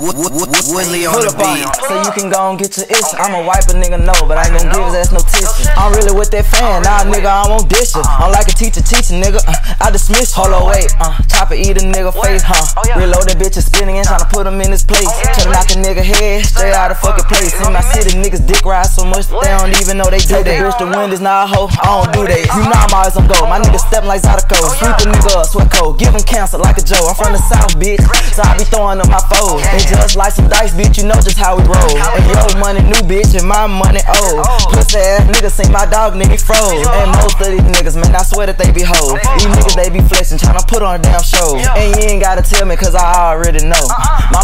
Woodley on the beat. So you can go and get your itch. I'ma wipe a nigga no, but I ain't gon' give his ass no tissue. I'm really with that fan, nah nigga, I won't dish it. I'm like a teacher teaching nigga, uh, I dismiss. Hold on, wait, uh, chopper eat a nigga face, huh? Reload that bitch and spinning and tryna put him in his place. Tryna knock a nigga head straight out of fucking place. In my city, niggas dick ride so much that they don't even know they do that. Bitch, the wind is not a hoe, I don't do that. You know I'm always on go. My nigga stepping like Zydeco. Sweep a nigga up, sweat cold. Give him cancer like a Joe. I'm from the south, bitch, so I be throwing up my foes. And just like some dice, bitch, you know just how we roll. And your money new, bitch, and my money old. Pussy ass niggas see my dog, nigga froze. And most of these niggas, man, I swear that they be hoes. These niggas, they be flexing, tryna put on a damn show. And you ain't gotta tell me, cause I already know.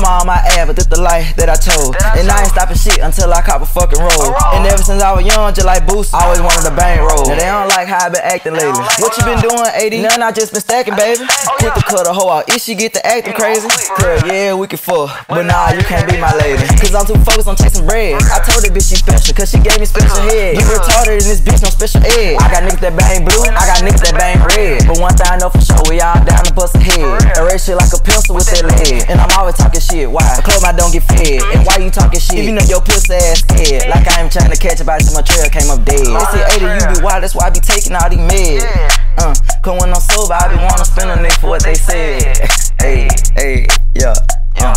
Mama on my ass, but this the life that I chose. And I ain't stopping shit until I cop a fucking roll. And ever since I was young, just like Boost, I always wanted a bang roll. Now they don't like how I been acting lately. What you been doing, 80? None, I just been stacking, baby. Oh, Quick to cut a hoe out. If she get to acting crazy, cause yeah, we can fuck. But nah, you can't be my lady. Cause I'm too focused on chasing bread. I told that bitch she special, cause she gave me special head. You retarded in this bitch, no special ed. I got niggas that bang blue, I got niggas that bang red. But one thing I know for sure, we all down to bust a head. Erase shit like a pencil with that lead. And I'm always talking shit, why? A club I don't get fed. And why you talking shit? If you know your pussy ass scared. Like I am trying to catch a body till my trail came up dead. They say 80, you be wild, that's why I be taking all these meds. Uh, cause when I'm sober, I be wanna spend a nigga for what they said. Hey, hey, yeah. Uh.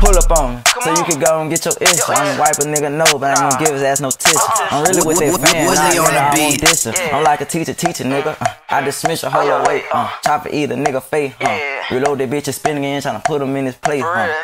Pull up on me, so you can go and get your itch. I ain't wipe a nigga no, but I ain't gonna give his ass no tissue. I'm really with that fan, nah, Woodley on nigga, I the won't beat. dish him. I'm like a teacher, teacher, nigga. Uh, I dismiss your whole weight, uh, chop it either, nigga face, uh, reload that bitch and spinning in, tryna put him in his place, uh.